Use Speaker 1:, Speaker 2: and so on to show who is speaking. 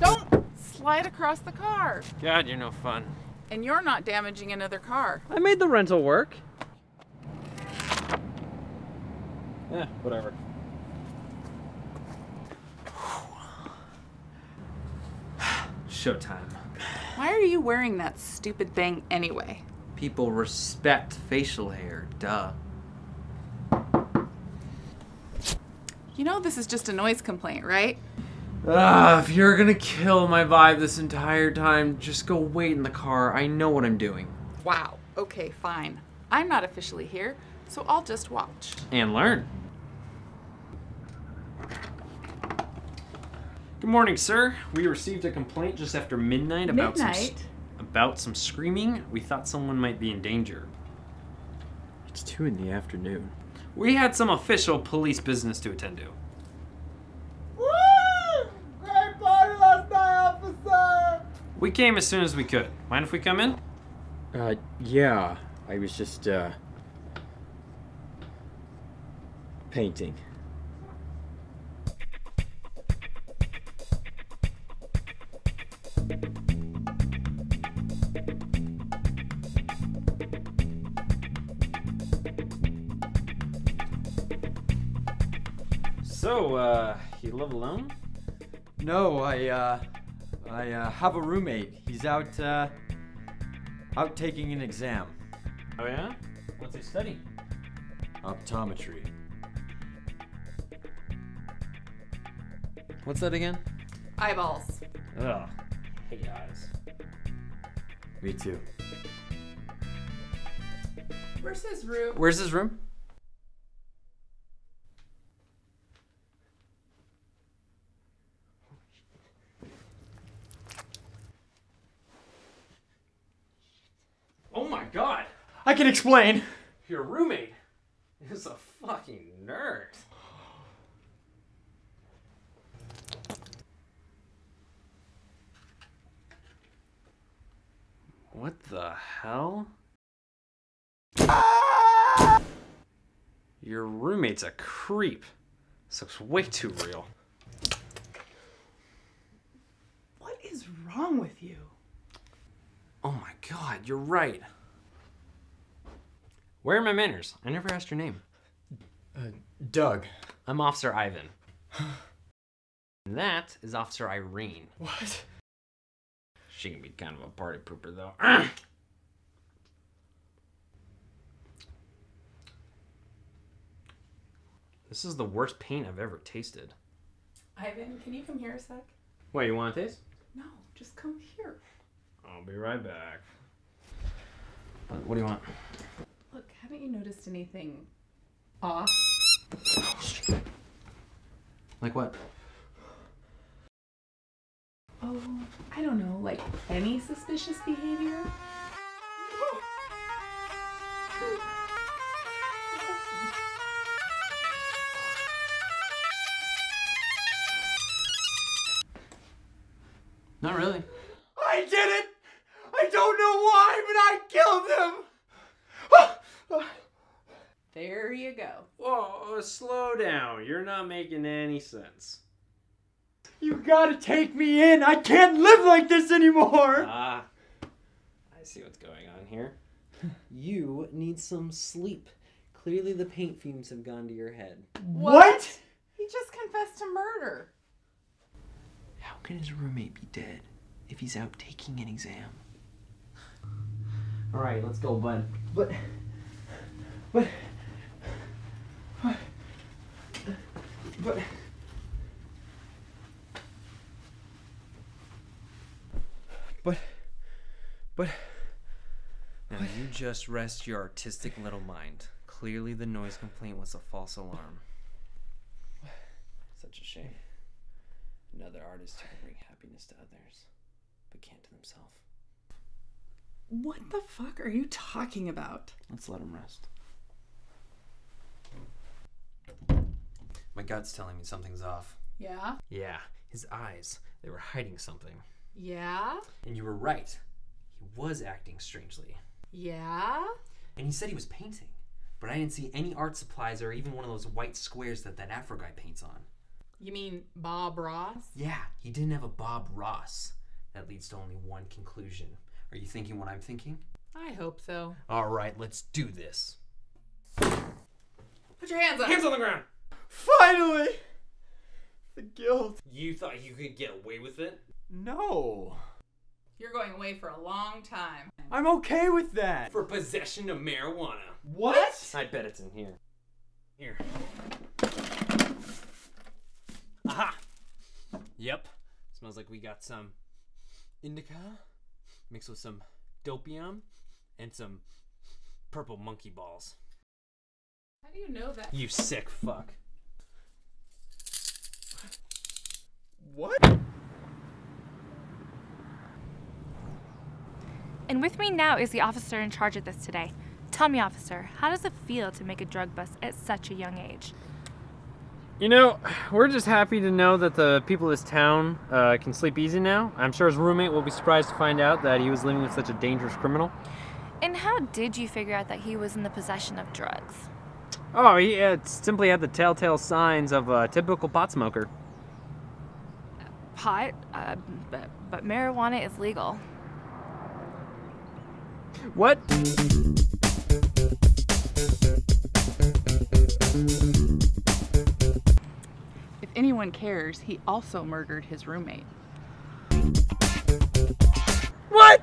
Speaker 1: Don't slide across the car.
Speaker 2: God, you're no fun.
Speaker 1: And you're not damaging another car.
Speaker 2: I made the rental work. Yeah, whatever. Showtime.
Speaker 1: Why are you wearing that stupid thing anyway?
Speaker 2: People respect facial hair, duh.
Speaker 1: You know this is just a noise complaint, right?
Speaker 2: Ah, if you're gonna kill my vibe this entire time, just go wait in the car. I know what I'm doing.
Speaker 1: Wow. Okay, fine. I'm not officially here, so I'll just watch.
Speaker 2: And learn. Good morning, sir. We received a complaint just after midnight about some about some screaming. We thought someone might be in danger.
Speaker 3: It's two in the afternoon.
Speaker 2: We had some official police business to attend to.
Speaker 4: Great party last night, officer!
Speaker 2: We came as soon as we could. Mind if we come in?
Speaker 3: Uh, yeah. I was just, uh. painting.
Speaker 2: So, uh, you live alone?
Speaker 4: No, I, uh, I, uh, have a roommate. He's out, uh, out taking an exam.
Speaker 2: Oh yeah? What's he study?
Speaker 4: Optometry.
Speaker 2: What's that again?
Speaker 1: Eyeballs.
Speaker 2: Ugh, hate eyes.
Speaker 4: Me too.
Speaker 1: Where's his room?
Speaker 2: Where's his room? Oh my god!
Speaker 4: I can explain!
Speaker 2: Your roommate is a fucking nerd. What the hell? Your roommate's a creep. This looks way too real.
Speaker 1: What is wrong with you?
Speaker 2: Oh my god, you're right. Where are my manners? I never asked your name.
Speaker 4: Uh, Doug.
Speaker 2: I'm Officer Ivan. and that is Officer Irene.
Speaker 4: What?
Speaker 2: She can be kind of a party pooper, though. this is the worst paint I've ever tasted.
Speaker 1: Ivan, can you come here a sec?
Speaker 2: What, you want a taste?
Speaker 1: No, just come here.
Speaker 2: I'll be right back. What, what do you want?
Speaker 1: Look, haven't you noticed anything off?
Speaker 2: Like what?
Speaker 1: Oh, I don't know, like any suspicious behavior?
Speaker 2: Not really.
Speaker 4: I did it! I don't know why, but I killed him!
Speaker 1: There you go.
Speaker 2: Whoa, slow down. You're not making any sense.
Speaker 4: You gotta take me in! I can't live like this anymore!
Speaker 2: Ah, I see what's going on here. You need some sleep. Clearly, the paint fumes have gone to your head.
Speaker 4: What?
Speaker 1: He just confessed to murder.
Speaker 2: How can his roommate be dead if he's out taking an exam? All right, let's go, bud.
Speaker 4: But. But. But.
Speaker 2: just rest your artistic little mind. Clearly, the noise complaint was a false alarm. Such a shame. Another artist who can bring happiness to others, but can't to themselves.
Speaker 1: What the fuck are you talking about?
Speaker 2: Let's let him rest. My gut's telling me something's off.
Speaker 1: Yeah?
Speaker 2: Yeah, his eyes. They were hiding something.
Speaker 1: Yeah?
Speaker 2: And you were right. He was acting strangely.
Speaker 1: Yeah?
Speaker 2: And he said he was painting. But I didn't see any art supplies or even one of those white squares that that Afro guy paints on.
Speaker 1: You mean Bob Ross?
Speaker 2: Yeah, he didn't have a Bob Ross. That leads to only one conclusion. Are you thinking what I'm thinking?
Speaker 1: I hope so.
Speaker 2: All right, let's do this.
Speaker 1: Put your hands up.
Speaker 2: Hands on the ground.
Speaker 4: Finally! The guilt.
Speaker 2: You thought you could get away with it?
Speaker 4: No.
Speaker 1: You're going away for a long time.
Speaker 4: I'm okay with that.
Speaker 2: For possession of marijuana.
Speaker 4: What?
Speaker 2: I bet it's in here. Here. Aha! Yep. Smells like we got some indica mixed with some dopium and some purple monkey balls.
Speaker 1: How do you know that?
Speaker 2: You sick fuck.
Speaker 4: What?
Speaker 5: And with me now is the officer in charge of this today. Tell me, officer, how does it feel to make a drug bust at such a young age?
Speaker 6: You know, we're just happy to know that the people of this town uh, can sleep easy now. I'm sure his roommate will be surprised to find out that he was living with such a dangerous criminal.
Speaker 5: And how did you figure out that he was in the possession of drugs?
Speaker 6: Oh, he uh, simply had the telltale signs of a typical pot smoker.
Speaker 5: Pot, uh, but, but marijuana is legal.
Speaker 6: What?
Speaker 1: If anyone cares, he also murdered his roommate.
Speaker 6: What?